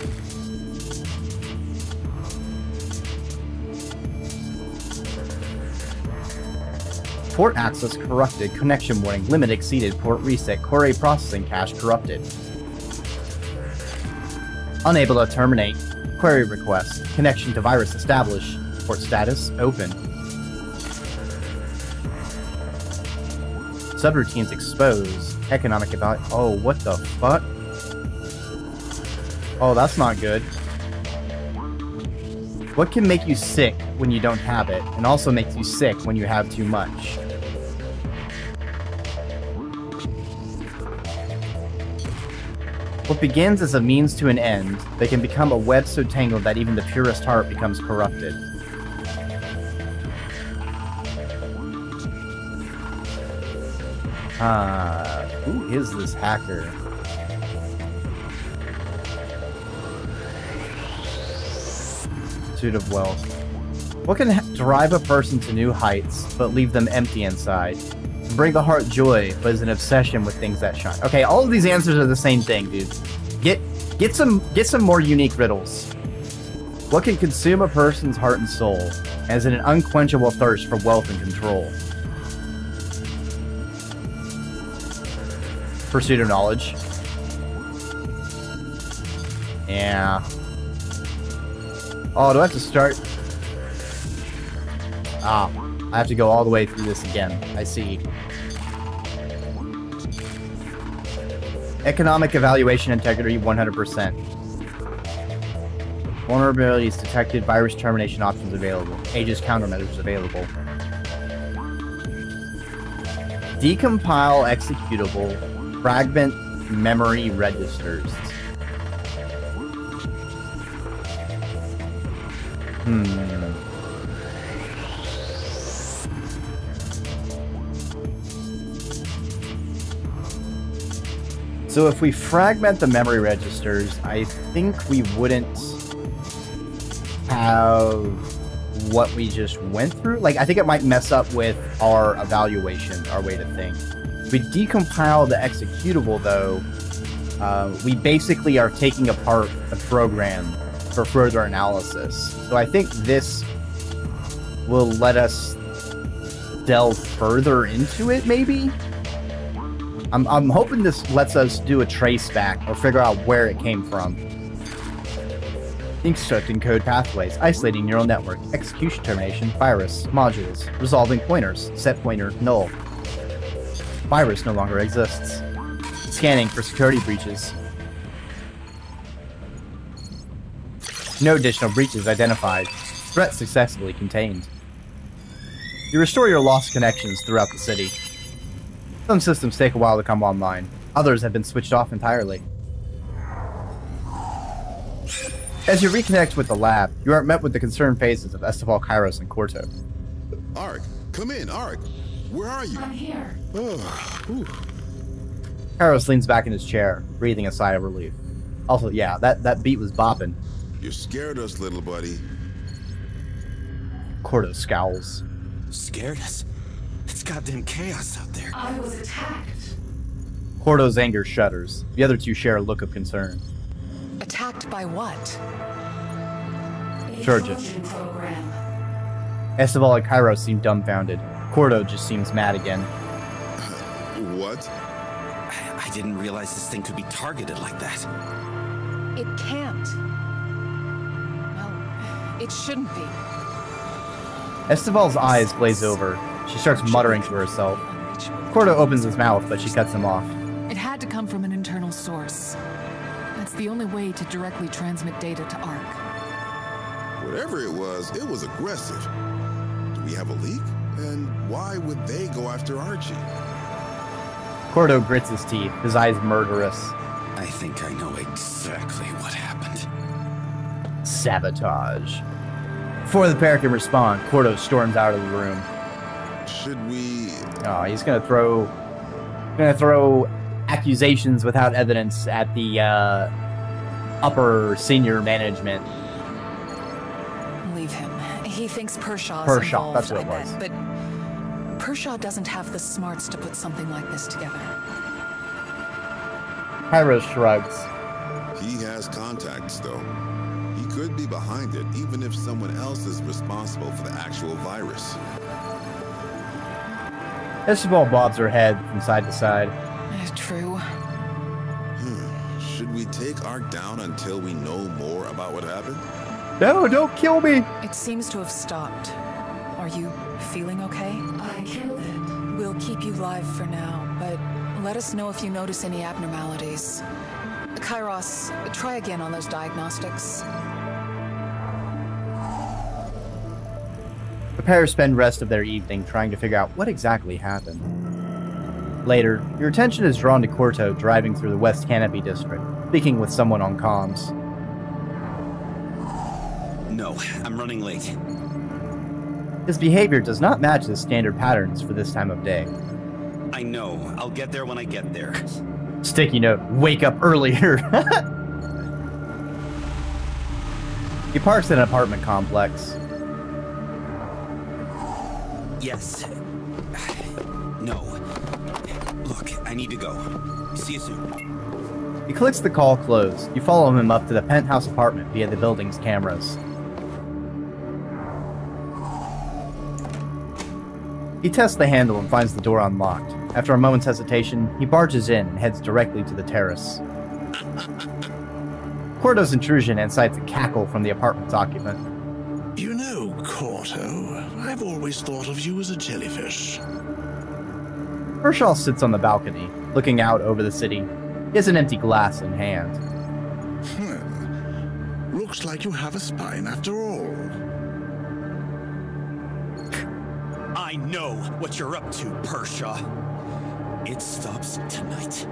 Port access corrupted. Connection warning. Limit exceeded. Port reset. Query processing cache corrupted. Unable to terminate. Query request. Connection to virus established. Port status open. Subroutines exposed. Economic about. Oh, what the fuck? Oh, that's not good. What can make you sick when you don't have it, and also makes you sick when you have too much? What begins as a means to an end, they can become a web so tangled that even the purest heart becomes corrupted. Ah, who is this hacker? Pursuit of wealth. What can drive a person to new heights, but leave them empty inside? Bring the heart joy, but is an obsession with things that shine. Okay, all of these answers are the same thing, dude. Get get some get some more unique riddles. What can consume a person's heart and soul, as in an unquenchable thirst for wealth and control? Pursuit of knowledge. Yeah. Oh, do I have to start? Ah, I have to go all the way through this again. I see. Economic evaluation integrity 100%. Vulnerabilities detected, virus termination options available, Aegis countermeasures available. Decompile executable, fragment memory registers. Hmm. So if we fragment the memory registers, I think we wouldn't have what we just went through. Like, I think it might mess up with our evaluation, our way to think. We decompile the executable, though, uh, we basically are taking apart the program for further analysis. So I think this will let us delve further into it, maybe? I'm, I'm hoping this lets us do a trace back or figure out where it came from. Instructing code pathways, isolating neural network, execution termination, virus, modules, resolving pointers, set pointer, null. Virus no longer exists. Scanning for security breaches. No additional breaches identified. Threat successfully contained. You restore your lost connections throughout the city. Some systems take a while to come online. Others have been switched off entirely. As you reconnect with the lab, you aren't met with the concerned faces of Esteval, Kairos, and Corto. Ark, come in, Ark. Where are you? I'm here. Oh, Kairos leans back in his chair, breathing a sigh of relief. Also, yeah, that, that beat was bopping. You scared us, little buddy. Corto scowls. Scared us? It's goddamn chaos out there. I was attacked. Corto's anger shudders. The other two share a look of concern. Attacked by what? A Charge it. Trojan program. Esteval and Kairos seem dumbfounded. Corto just seems mad again. What? I, I didn't realize this thing could be targeted like that. It can't. No, it shouldn't be. Esteval's eyes glaze over. She starts muttering to herself. Corto opens his mouth, but she cuts him off. It had to come from an internal source. That's the only way to directly transmit data to ARC. Whatever it was, it was aggressive. Do we have a leak? And why would they go after Archie? Corto grits his teeth, his eyes murderous. I think I know exactly what happened. Sabotage. Before the pair can respond, Corto storms out of the room. Should we? Oh, he's gonna throw, gonna throw accusations without evidence at the uh, upper senior management. Leave him. He thinks Pershaw's Pershaw, involved, that's what it I was. bet, but Pershaw doesn't have the smarts to put something like this together. Kairos shrugs. He has contacts, though. He could be behind it, even if someone else is responsible for the actual virus. Estabal bobs her head from side to side. True. Hmm. Should we take Ark down until we know more about what happened? No, don't kill me! It seems to have stopped. Are you feeling okay? I killed it. We'll keep you live for now, but let us know if you notice any abnormalities. Kairos, try again on those diagnostics. The pair spend rest of their evening trying to figure out what exactly happened. Later, your attention is drawn to Corto driving through the West Canopy district, speaking with someone on comms. No, I'm running late. His behavior does not match the standard patterns for this time of day. I know. I'll get there when I get there. <laughs> Sticky note, wake up earlier. <laughs> he parks in an apartment complex. Yes. No. Look, I need to go. See you soon. He clicks the call close. You follow him up to the penthouse apartment via the building's cameras. He tests the handle and finds the door unlocked. After a moment's hesitation, he barges in and heads directly to the terrace. Corto's intrusion incites a cackle from the apartment's occupant. You know, Corto, I've always thought of you as a jellyfish. Pershaw sits on the balcony, looking out over the city. He has an empty glass in hand. Hmm. Looks like you have a spine after all. I know what you're up to, Pershaw. It stops tonight.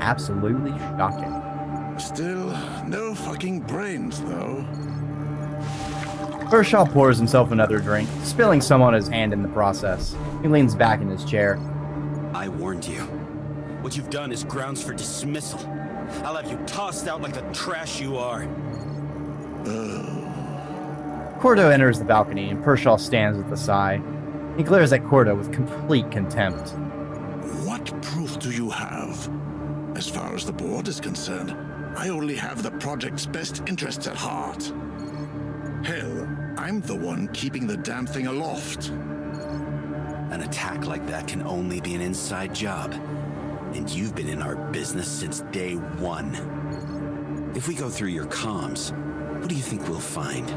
Absolutely shocking. Still, no fucking brains, though. Pershaw pours himself another drink, spilling some on his hand in the process. He leans back in his chair. I warned you. What you've done is grounds for dismissal. I'll have you tossed out like the trash you are. Corto enters the balcony, and Pershaw stands with a sigh. He glares at Corto with complete contempt. What proof do you have? As far as the board is concerned, I only have the project's best interests at heart. Hell, I'm the one keeping the damn thing aloft. An attack like that can only be an inside job. And you've been in our business since day one. If we go through your comms, what do you think we'll find?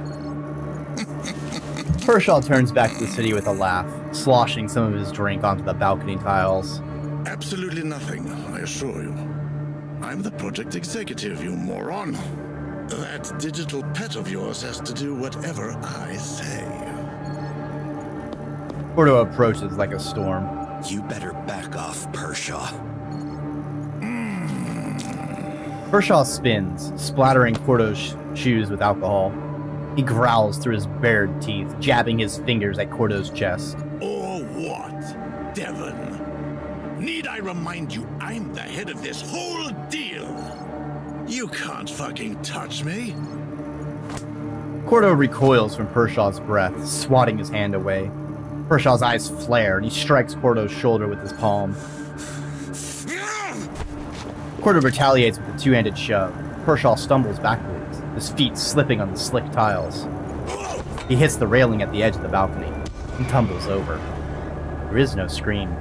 <laughs> Pershaw turns back to the city with a laugh, sloshing some of his drink onto the balcony tiles. Absolutely nothing, I assure you. I'm the project executive, you moron. That digital pet of yours has to do whatever I say. Corto approaches like a storm. You better back off, Pershaw. Hmm. Pershaw spins, splattering Corto's sh- shoes with alcohol. He growls through his bared teeth, jabbing his fingers at Corto's chest. Or what, Devon? Need I remind you I'm the head of this whole deal? You can't fucking touch me. Corto recoils from Pershaw's breath, swatting his hand away. Pershaw's eyes flare, and he strikes Corto's shoulder with his palm. Corto retaliates with a two-handed shove. Pershaw stumbles backwards, his feet slipping on the slick tiles. He hits the railing at the edge of the balcony and tumbles over. There is no scream,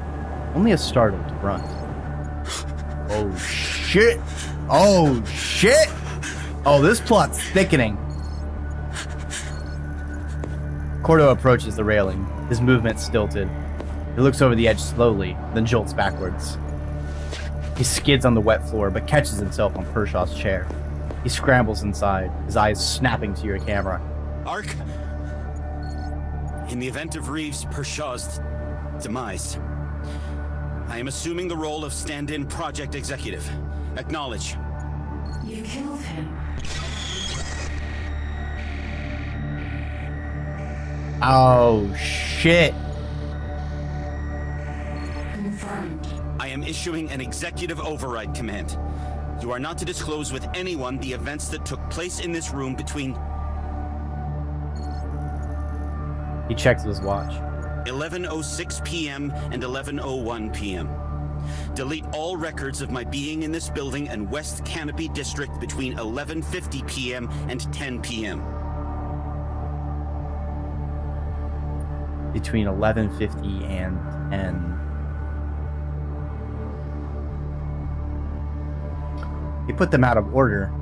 only a startled grunt. Oh shit! Oh shit! Oh, this plot's thickening. Corto approaches the railing, his movement stilted. He looks over the edge slowly, then jolts backwards. He skids on the wet floor, but catches himself on Pershaw's chair. He scrambles inside, his eyes snapping to your camera. Ark? In the event of Reeves Pershaw's demise, I am assuming the role of stand-in project executive. Acknowledge. You killed him. Oh shit! Confirmed. I am issuing an executive override command. You are not to disclose with anyone the events that took place in this room between He checks his watch. 11:06 p.m. and 11:01 p.m. Delete all records of my being in this building and West Canopy District between 11:50 p.m. and 10 p.m. between 11:50 and 10. He put them out of order.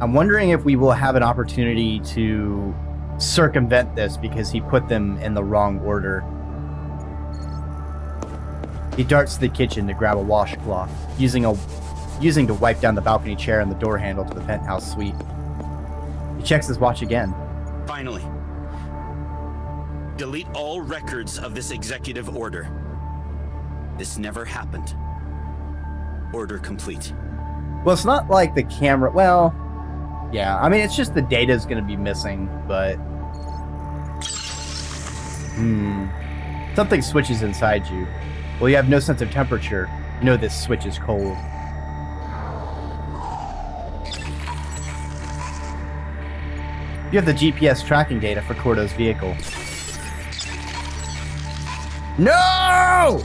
I'm wondering if we will have an opportunity to circumvent this because he put them in the wrong order. He darts to the kitchen to grab a washcloth, using a using to wipe down the balcony chair and the door handle to the penthouse suite. He checks his watch again. Finally. Delete all records of this executive order. This never happened. Order complete. Well, it's not like the camera. Well, yeah. I mean, it's just the data is going to be missing, but. Hmm. Something switches inside you. Well, you have no sense of temperature. You know this switch is cold. You have the GPS tracking data for Corto's vehicle. No!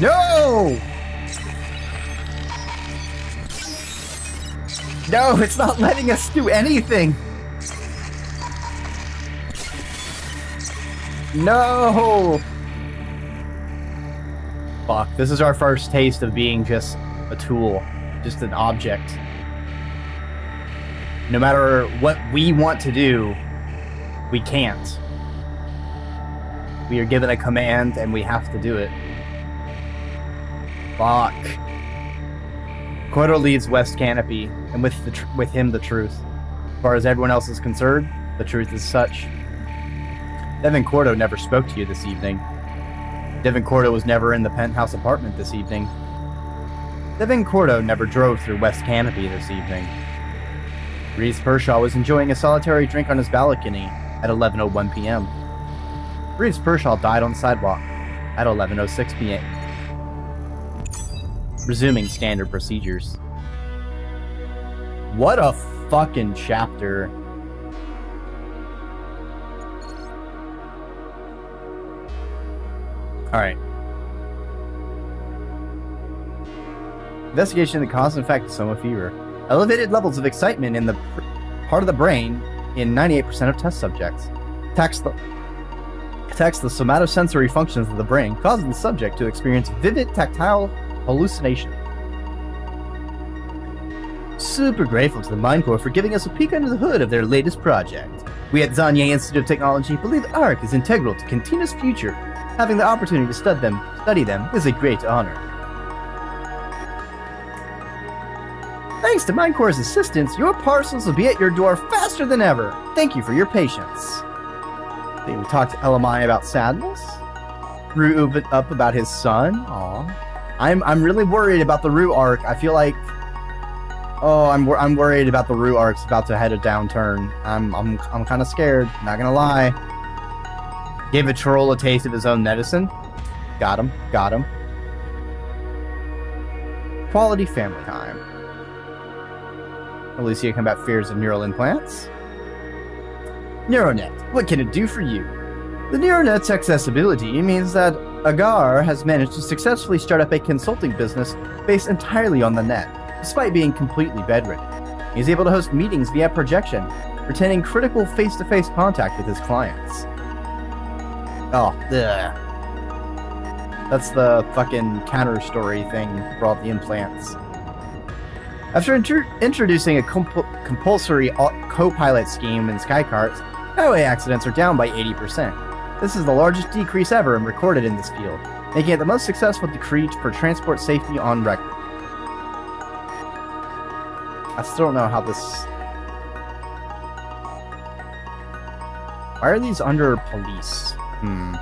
No! No, it's not letting us do anything. No! Fuck, this is our first taste of being just a tool, just an object. No matter what we want to do, we can't. We are given a command and we have to do it. Fuck. Corto leaves West Canopy, and with the with him the truth. As far as everyone else is concerned, the truth is such. Devin Corto never spoke to you this evening. Devin Corto was never in the penthouse apartment this evening. Devin Corto never drove through West Canopy this evening. Reese Pershaw was enjoying a solitary drink on his balcony at 11:01 p.m. Reese Pershaw died on the sidewalk at 11:06 p.m. Resuming standard procedures. What a fucking chapter. Alright. Investigation of the cause and effect of soma fever. Elevated levels of excitement in the part of the brain in 98% of test subjects. The, attacks the somatosensory functions of the brain, causing the subject to experience vivid tactile hallucination. Super grateful to the Mind Corps for giving us a peek under the hood of their latest project. We at Zanye Institute of Technology believe ARC is integral to Continuous Future. Having the opportunity to them, study them is a great honor. Thanks to Mindcore's assistance, your parcels will be at your door faster than ever. Thank you for your patience. Then we talked to Elamai about sadness. Rue up about his son. Aw. I'm I'm really worried about the Rue arc. I feel like Oh, I'm I'm worried about the Rue arc's about to head a downturn. I'm I'm I'm kind of scared. Not gonna lie. Gave a troll a taste of his own medicine. Got him. Got him. Quality family time. Alicia combat fears of neural implants. Neuronet, what can it do for you? The Neuronet's accessibility means that Agar has managed to successfully start up a consulting business based entirely on the net, despite being completely bedridden. He's able to host meetings via projection, retaining critical face-to-face contact with his clients. Oh, ugh. That's the fucking counter story thing for all the implants. After inter- introducing a comp- compulsory co pilot scheme in Skycarts, highway accidents are down by 80%. This is the largest decrease ever and recorded in this field, making it the most successful decree for transport safety on record. I still don't know how this. Why are these under police? Hmm.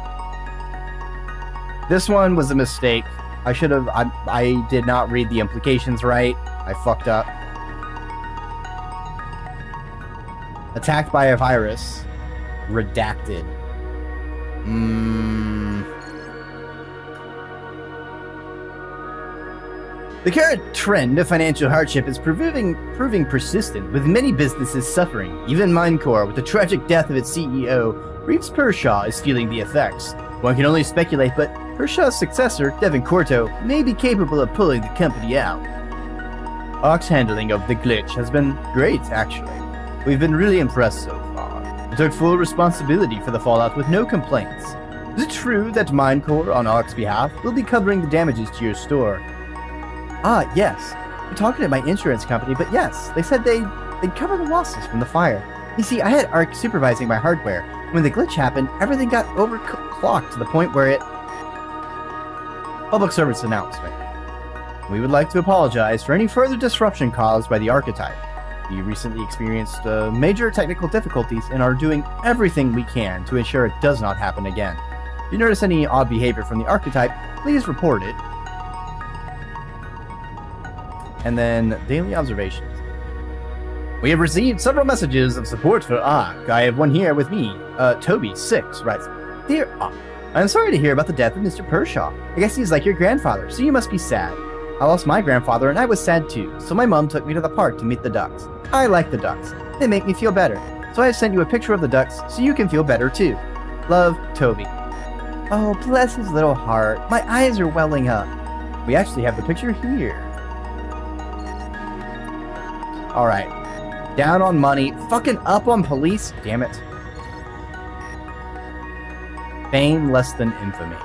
This one was a mistake. I should have. I, I did not read the implications right. I fucked up. Attacked by a virus. Redacted. Mm. The current trend of financial hardship is proving proving persistent, with many businesses suffering. Even Mindcore, with the tragic death of its CEO, Reeves Pershaw is feeling the effects. One can only speculate, but Pershaw's successor, Devin Corto, may be capable of pulling the company out. Ox handling of the glitch has been great, actually. We've been really impressed so took full responsibility for the fallout with no complaints. Is it true that Mindcore, on ARC's behalf, will be covering the damages to your store? Ah, yes. I'm talking to my insurance company, but yes, they said they, they'd cover the losses from the fire. You see, I had ARC supervising my hardware. When the glitch happened, everything got overclocked to the point where it... Public service announcement. We would like to apologize for any further disruption caused by the archetype. We recently experienced uh, major technical difficulties and are doing everything we can to ensure it does not happen again. If you notice any odd behavior from the archetype, please report it. And then daily observations. We have received several messages of support for ARC. I have one here with me. Uh, Toby6 writes, Dear ARC, I'm sorry to hear about the death of Mr. Pershaw. I guess he's like your grandfather, so you must be sad. I lost my grandfather and I was sad too, so my mom took me to the park to meet the ducks. I like the ducks. They make me feel better. So I have sent you a picture of the ducks so you can feel better too. Love, Toby. Oh, bless his little heart. My eyes are welling up. We actually have the picture here. Alright. Down on money. Fucking up on police. Damn it. Fame less than infamy.